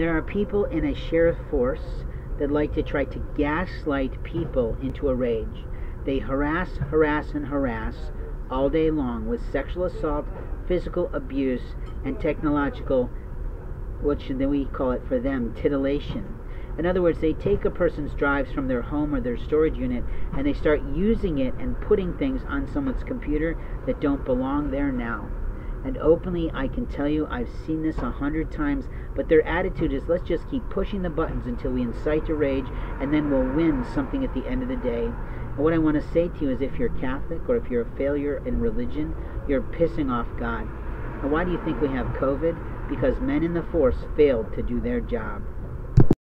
There are people in a sheriff force that like to try to gaslight people into a rage. They harass, harass, and harass all day long with sexual assault, physical abuse, and technological, what should we call it for them, titillation. In other words, they take a person's drives from their home or their storage unit and they start using it and putting things on someone's computer that don't belong there now. And openly, I can tell you, I've seen this a hundred times, but their attitude is let's just keep pushing the buttons until we incite a rage, and then we'll win something at the end of the day. And what I want to say to you is if you're Catholic or if you're a failure in religion, you're pissing off God. And why do you think we have COVID? Because men in the force failed to do their job.